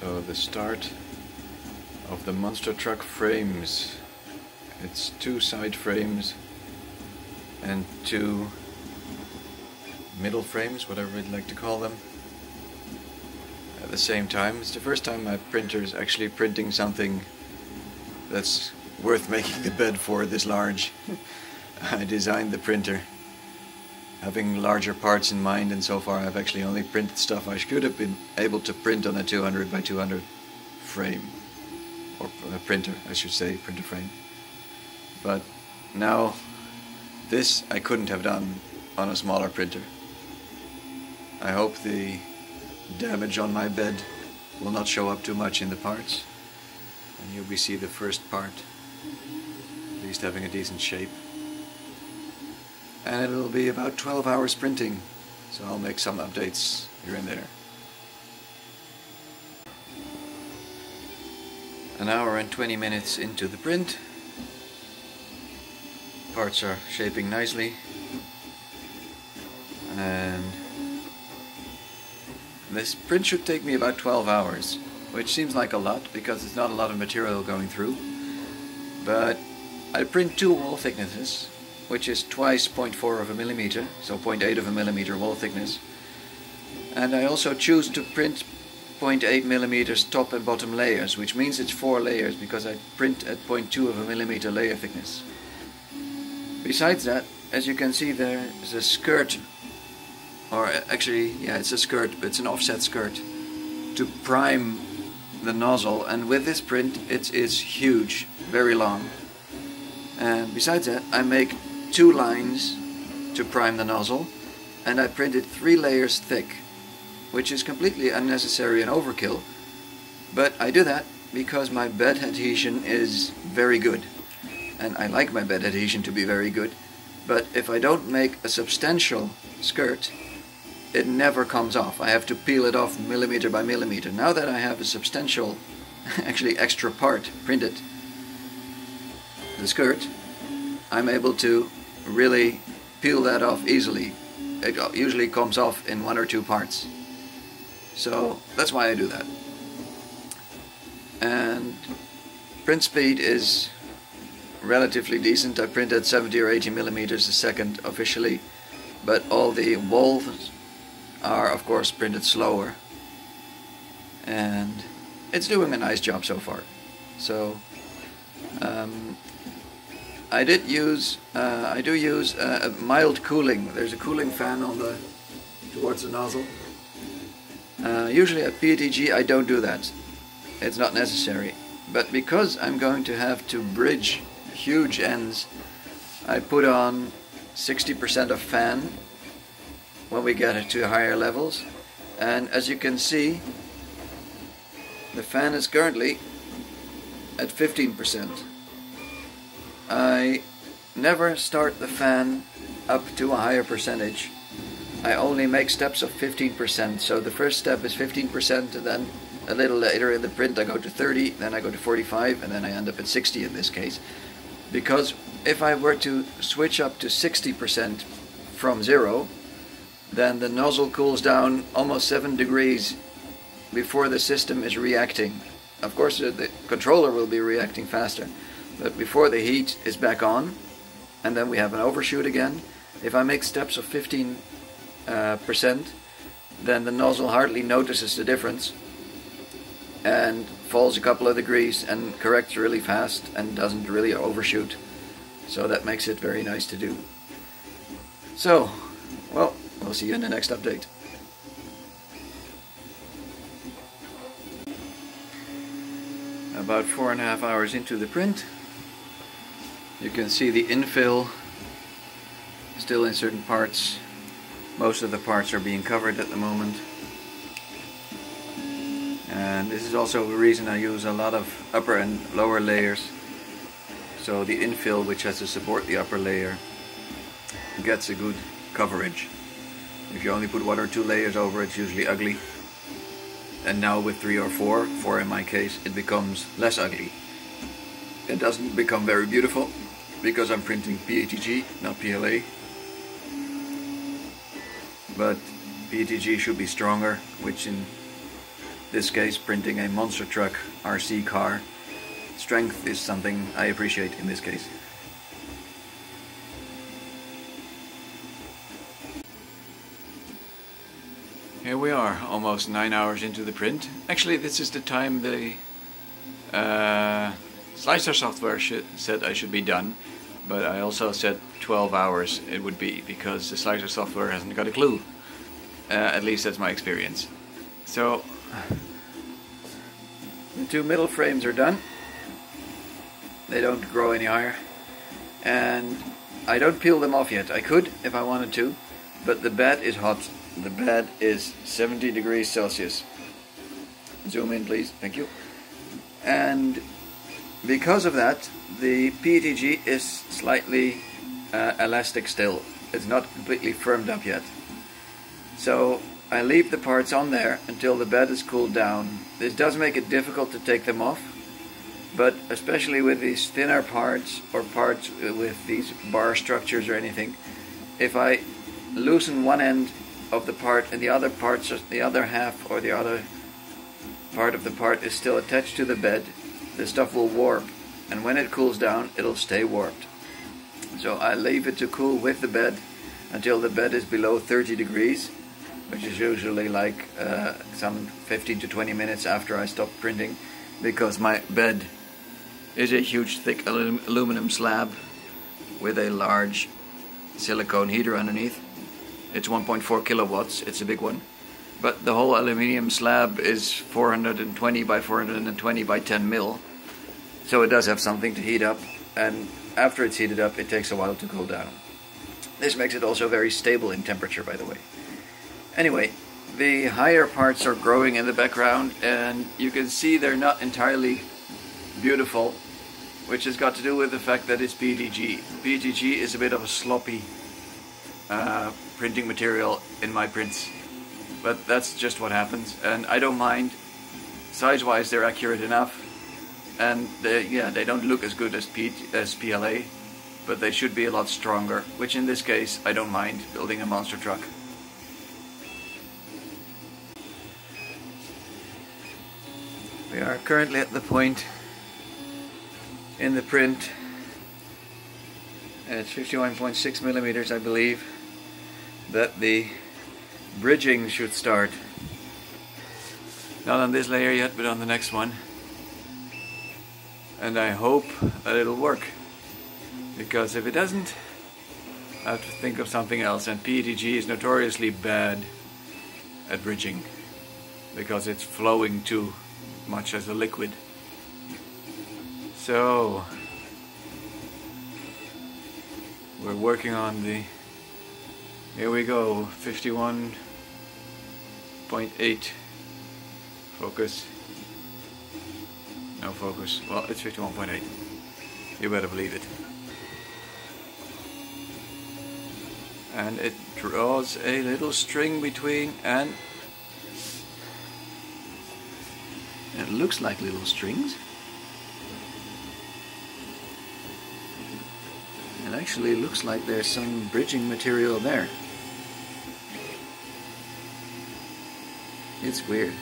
So the start of the monster truck frames. It's two side frames and two middle frames, whatever we'd like to call them, at the same time. It's the first time my printer is actually printing something that's worth making the bed for this large. I designed the printer having larger parts in mind and so far I've actually only printed stuff I should have been able to print on a 200 by 200 frame. Or a printer I should say printer frame. But now this I couldn't have done on a smaller printer. I hope the damage on my bed will not show up too much in the parts and you'll be see the first part at least having a decent shape and it'll be about 12 hours printing. So I'll make some updates here and there. An hour and 20 minutes into the print. Parts are shaping nicely. And this print should take me about 12 hours, which seems like a lot because it's not a lot of material going through. But I print two wall thicknesses, which is twice 0.4 of a millimeter, so 0.8 of a millimeter wall thickness. And I also choose to print 0.8 millimeters top and bottom layers, which means it's four layers because I print at 0.2 of a millimeter layer thickness. Besides that, as you can see there is a skirt or actually, yeah, it's a skirt, but it's an offset skirt, to prime the nozzle. And with this print, it is huge, very long. And besides that, I make two lines to prime the nozzle, and I printed three layers thick, which is completely unnecessary and overkill. But I do that because my bed adhesion is very good. And I like my bed adhesion to be very good. But if I don't make a substantial skirt, it never comes off. I have to peel it off millimeter by millimeter. Now that I have a substantial, actually extra part printed, the skirt, I'm able to really peel that off easily. It usually comes off in one or two parts. So that's why I do that. And print speed is relatively decent. I print at 70 or 80 millimeters a second officially, but all the walls are of course printed slower and it's doing a nice job so far so um, I did use uh, I do use uh, mild cooling there's a cooling fan on the towards the nozzle uh, usually at PETG I don't do that it's not necessary but because I'm going to have to bridge huge ends I put on 60% of fan when we get it to higher levels. And as you can see, the fan is currently at 15%. I never start the fan up to a higher percentage. I only make steps of 15%. So the first step is 15%, and then a little later in the print I go to 30, then I go to 45, and then I end up at 60 in this case. Because if I were to switch up to 60% from zero, then the nozzle cools down almost 7 degrees before the system is reacting. Of course, the controller will be reacting faster, before the heat is back on, and then we have an overshoot again, if I make steps of 15 uh, percent, then the nozzle hardly notices the difference and falls a couple of degrees and corrects really fast and doesn't really overshoot. So that makes it very nice to do. So, well, I'll see you in the next update. About four and a half hours into the print, you can see the infill still in certain parts. Most of the parts are being covered at the moment. And this is also the reason I use a lot of upper and lower layers. So the infill, which has to support the upper layer, gets a good coverage. If you only put one or two layers over, it's usually ugly. And now with three or four, four in my case, it becomes less ugly. It doesn't become very beautiful because I'm printing PETG, not PLA. But PETG should be stronger, which in this case printing a monster truck RC car. Strength is something I appreciate in this case. Here we are, almost nine hours into the print. Actually, this is the time the uh, slicer software said I should be done, but I also said 12 hours it would be because the slicer software hasn't got a clue. Uh, at least that's my experience. So, the two middle frames are done. They don't grow any higher. And I don't peel them off yet. I could if I wanted to, but the bed is hot. The bed is 70 degrees Celsius. Zoom in, please. Thank you. And because of that, the PETG is slightly uh, elastic still. It's not completely firmed up yet. So I leave the parts on there until the bed is cooled down. This does make it difficult to take them off, but especially with these thinner parts or parts with these bar structures or anything, if I loosen one end of the part and the other parts, the other half or the other part of the part is still attached to the bed, the stuff will warp and when it cools down it'll stay warped. So I leave it to cool with the bed until the bed is below 30 degrees which is usually like uh, some 15 to 20 minutes after I stop printing because my bed is a huge thick alum aluminum slab with a large silicone heater underneath. It's 1.4 kilowatts, it's a big one. But the whole aluminium slab is 420 by 420 by 10 mil. So it does have something to heat up and after it's heated up it takes a while to cool down. This makes it also very stable in temperature by the way. Anyway, the higher parts are growing in the background and you can see they're not entirely beautiful which has got to do with the fact that it's PETG. PETG is a bit of a sloppy uh, printing material in my prints but that's just what happens. And I don't mind. Size wise they're accurate enough. And they, yeah they don't look as good as, P as PLA but they should be a lot stronger which in this case I don't mind building a monster truck. We are currently at the point in the print at 51.6 millimeters I believe that the bridging should start. Not on this layer yet but on the next one. And I hope that it'll work. Because if it doesn't I have to think of something else and PETG is notoriously bad at bridging. Because it's flowing too much as a liquid. So we're working on the here we go 51.8 focus no focus well it's 51.8 you better believe it and it draws a little string between and It looks like little strings. It actually looks like there's some bridging material there. It's weird.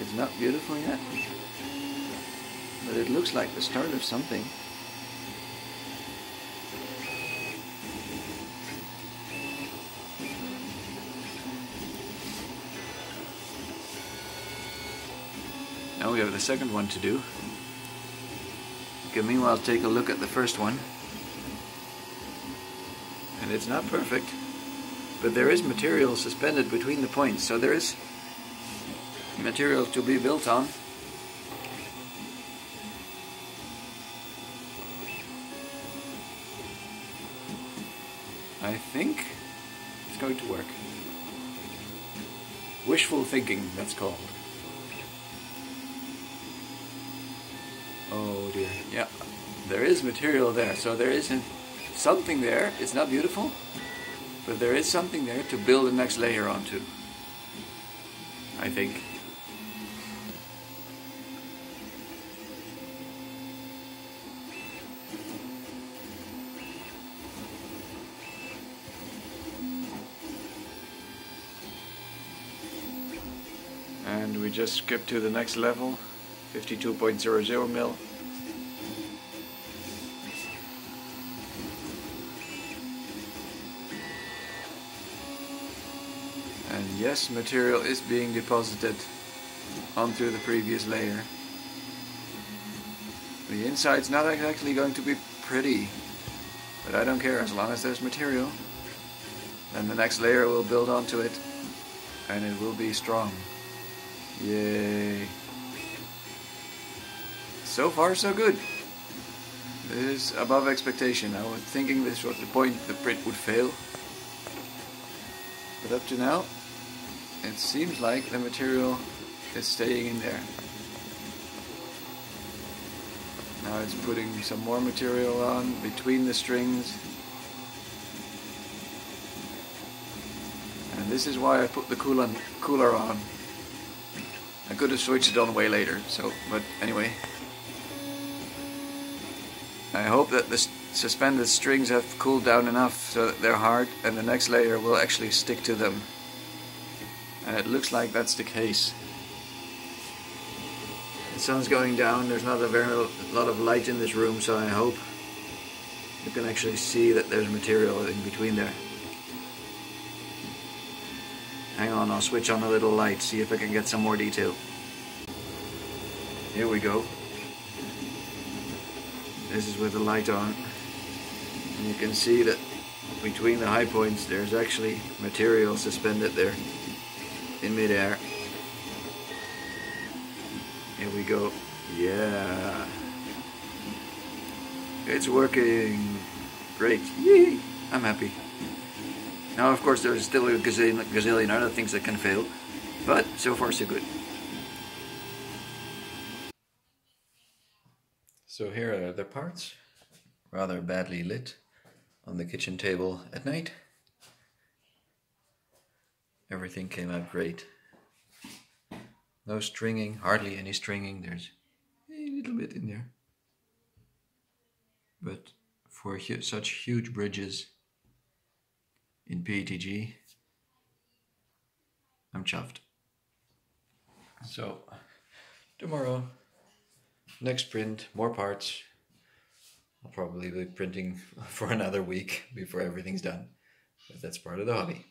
It's not beautiful yet, but it looks like the start of something. Now we have the second one to do. You can meanwhile take a look at the first one. And it's not perfect, but there is material suspended between the points, so there is material to be built on. I think it's going to work. Wishful thinking, that's called. Oh dear. Yeah, there is material there. So there isn't something there. It's not beautiful, but there is something there to build the next layer onto, I think. And we just skip to the next level, 52.00 mil. Yes material is being deposited onto the previous layer the inside's not exactly going to be pretty but I don't care as long as there's material then the next layer will build onto it and it will be strong Yay. So far so good. This is above expectation. I was thinking this was the point the print would fail. But up to now, it seems like the material is staying in there. Now it's putting some more material on between the strings. And this is why I put the cooler on. I could have switched it on way later, so, but anyway. I hope that the suspended strings have cooled down enough so that they're hard and the next layer will actually stick to them. And it looks like that's the case. The sun's going down, there's not a very lot of light in this room, so I hope you can actually see that there's material in between there. Hang on, I'll switch on a little light, see if I can get some more detail. Here we go. This is with the light on. And you can see that between the high points there's actually material suspended there in midair. Here we go. Yeah. It's working. Great. Yee! I'm happy. Now, of course, there's still a gazillion, gazillion other things that can fail, but so far so good. So here are the parts, rather badly lit on the kitchen table at night. Everything came out great. No stringing, hardly any stringing, there's a little bit in there. But for such huge bridges, in PETG. I'm chuffed. So, tomorrow, next print, more parts. I'll probably be printing for another week before everything's done. But that's part of the hobby.